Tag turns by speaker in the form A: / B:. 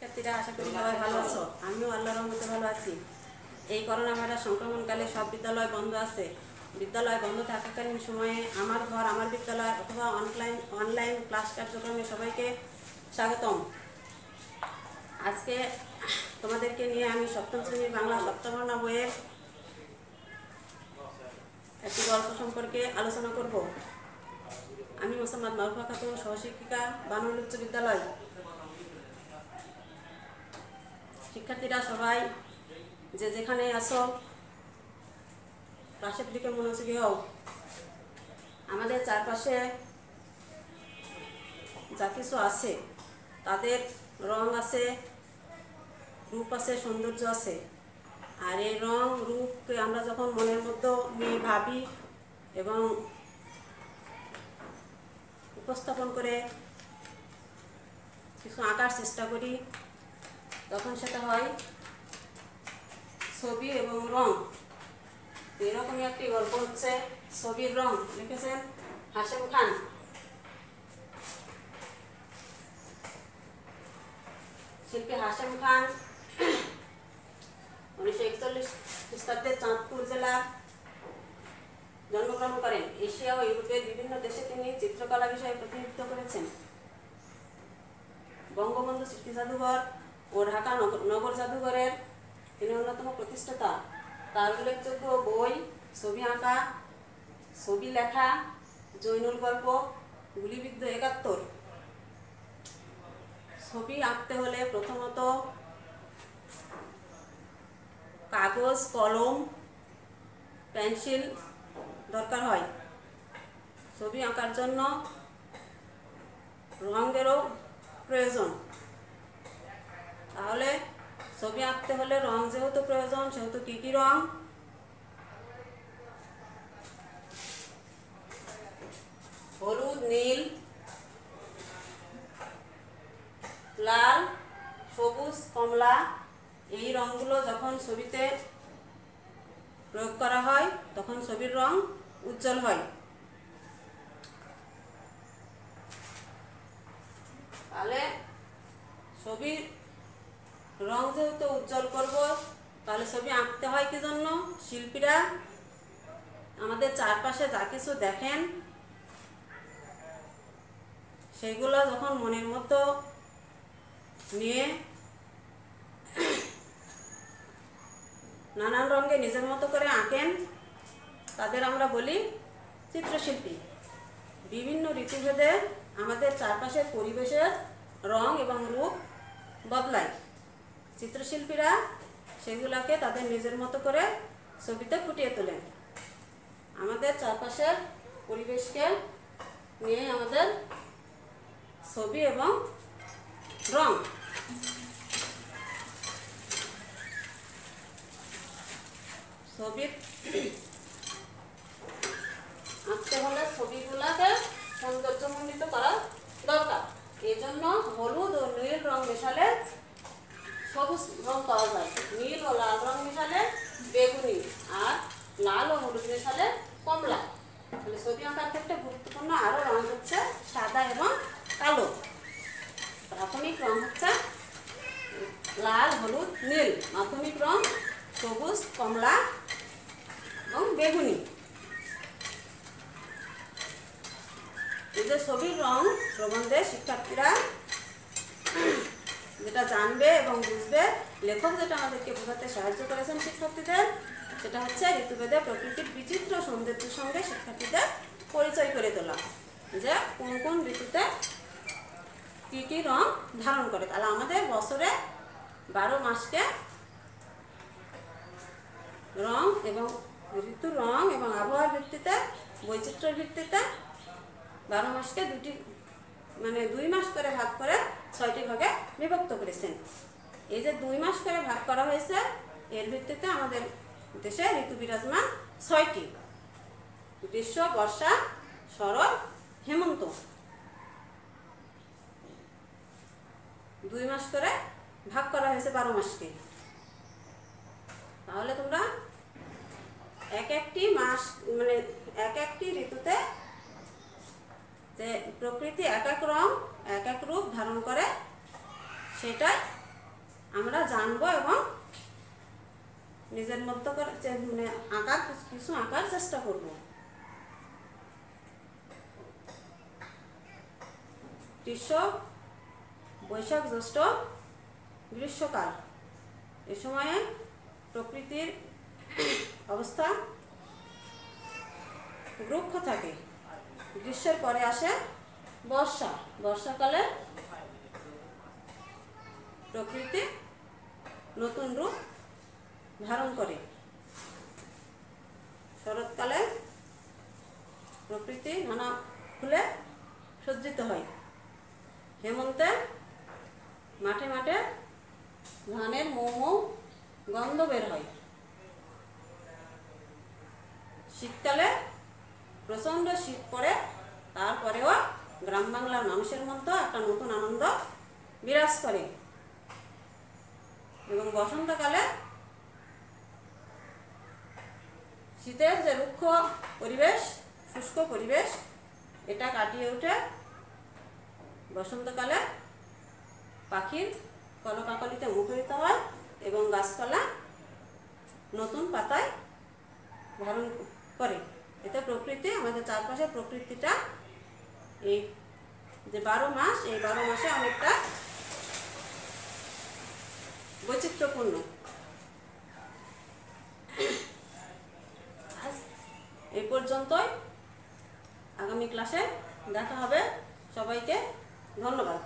A: শিক্ষার্থীরা, আশা করি সবাই ভালো আছো। আমিও আল্লাহর রহমতে ভালো আছি। এই করোনা ভাইরাস সংক্রমণকালে সব বিদ্যালয় বন্ধ আছে। বিদ্যালয় বন্ধ থাকাকালীন সময়ে আমার ঘর, আমার বিদ্যালয় অথবা অনলাইন অনলাইন ক্লাস কার্যক্রমে সবাইকে স্বাগতম। আজকে তোমাদেরকে নিয়ে আমি সপ্তম শ্রেণির বাংলা সপ্তমর্ণা বইয়ের একটি গল্প সম্পর্কে আলোচনা করব। আমি মোসাম্মদ মারুফা খাতুন, সহশিক্ষিকা, বানুল উচ্চ বিদ্যালয়। শিক্ষার্থীরা সবাই যে যেখানে আসো পাশের দিকে মনোযোগী হও। আমাদের চারপাশে যা কিছু আছে, তাদের রং আছে, রূপ আছে, সৌন্দর্য আছে। আর এই রং, রূপকে আমরা যখন মনের মধ্যে নিয়ে ভাবি এবং উপস্থাপন করে কিছু আঁকার চেষ্টা করি তখন সেটা হয় ছবি এবং রং। এরকমই একটি গল্প হচ্ছে ছবির রং, লিখেছেন হাসেম খান। শিল্পী হাসেম খান উনিশশো একচল্লিশ খ্রিস্টাব্দে চাঁদপুর জেলার জন্মগ্রহণ করেন। এশিয়া ও ইউরোপের বিভিন্ন দেশে তিনি চিত্রকলা বিষয়ে প্রতিনিধিত্ব করেছেন। বঙ্গবন্ধু স্মৃতি জাদুঘর ও ঢাকা নগর- জাদুঘরের তিনি অন্যতম প্রতিষ্ঠাতা। তার উল্লেখযোগ্য বই, ছবি আঁকা, ছবি লেখা, জৈনুল গল্প, গুলিবিদ্ধ একাত্তর। ছবি আঁকতে হলে প্রথমত কাগজ, কলম, পেন্সিল দরকার হয়। ছবি আঁকার জন্য রঙেরও প্রয়োজন। তাহলে ছবি আঁকতে হলে রং যেহেতু প্রয়োজন, সেহেতু কী কী রং? হলুদ, নীল, লাল, সবুজ, কমলা, এই রঙগুলো যখন ছবিতে প্রয়োগ করা হয়, তখন ছবির রং উজ্জ্বল হয়। তাহলে ছবির রং যেহেতু উজ্জ্বল করব, তাহলে ছবি আঁকতে হয় কি জন্য? শিল্পীরা, আমাদের চারপাশে যা কিছু দেখেন, সেগুলো যখন মনের মতো নিয়ে নানান রঙে নিজের মতো করে আঁকেন, তাদের আমরা বলি চিত্রশিল্পী। বিভিন্ন ঋতুভেদে আমাদের চারপাশের পরিবেশের রং এবং রূপ বদলায়। চিত্রশিল্পীরা সেগুলোকে তাদের নিজের মতো করে ছবিতে ফুটিয়ে তোলেন। আমাদের চারপাশের পরিবেশকে নিয়ে আমাদের ছবি এবং রং। ছবির আঁকতে হলে ছবিগুলোকে সৌন্দর্যমণ্ডিত করা দরকার। এই জন্য হলুদ ও নীল রং মেশালে সবুজ রং পাওয়া যায়। নীল ও লাল রং মেশালে বেগুনি আর লাল ও হলুদ মেশালে কমলা। তাহলে আঁকার ক্ষেত্রে গুরুত্বপূর্ণ আরও রং হচ্ছে সাদা এবং কালো। প্রাথমিক রং হচ্ছে লাল, হলুদ, নীল। মাধ্যমিক রং সবুজ, কমলা এবং বেগুনি। এদের ছবির রং প্রবন্ধে শিক্ষার্থীরা যেটা জানবে এবং বুঝবে লেখক যেটা আমাদেরকে বোঝাতে সাহায্য করেছেন শিক্ষার্থীদের, সেটা হচ্ছে ঋতুভেদে প্রকৃতির বিচিত্র সৌন্দর্যের সঙ্গে শিক্ষার্থীদের পরিচয় করে তোলা যে কোন কোন ঋতুতে কী কী রং ধারণ করে। তাহলে আমাদের বছরে বারো মাসকে রং এবং ঋতুর রং এবং আবহাওয়ার ভিত্তিতে, বৈচিত্র্যের ভিত্তিতে বারো মাসকে দুটি মানে দুই মাস করে ভাগ করে ছয়টি ভাগে বিভক্ত করেছেন। এই যে দুই মাস করে ভাগ করা হয়েছে, এর ভিত্তিতে আমাদের দেশে ঋতু বিরাজমান ছয়টি। গ্রীষ্ম, বর্ষা, শরৎ, হেমন্ত। দুই মাস করে ভাগ করা হয়েছে বারো মাসকে। তাহলে তোমরা এক একটি মাস মানে এক একটি ঋতুতে যে প্রকৃতি এক এক রং এক এক রূপ ধারণ করে, সেটাই আমরা জানব এবং নিজের মতো করে মানে আঁকার কিছু আঁকার চেষ্টা করব। গ্রীষ্ম, বৈশাখ, জ্যৈষ্ঠ, গ্রীষ্মকাল, এ সময়ে প্রকৃতির অবস্থা রুক্ষ থাকে। গ্রীষ্মের পরে আসে বর্ষা। বর্ষাকালে প্রকৃতি নতুন রূপ ধারণ করে। শরৎকালে প্রকৃতি নানা ফুলে সজ্জিত হয়। হেমন্তে মাঠে মাঠে ধানের মৌ গন্ধ বের হয়। শীতকালে প্রচণ্ড শীত পড়ে, তারপরেও গ্রাম বাংলার মানুষের মধ্যে একটা নতুন আনন্দ বিরাজ করে। এবং বসন্তকালে শীতের যে রুক্ষ পরিবেশ, শুষ্ক পরিবেশ, এটা কাটিয়ে উঠে বসন্তকালে পাখির কলকাকলিতে মুখরিত হয় এবং গাছপালা নতুন পাতায় ধারণ করে। প্রকৃতি, আমাদের চারপাশের প্রকৃতিটা এই যে বারো মাস, এই বারো মাসে অনেকটা বৈচিত্র্যপূর্ণ। এই পর্যন্তই। আগামী ক্লাসে দেখা হবে। সবাইকে ধন্যবাদ।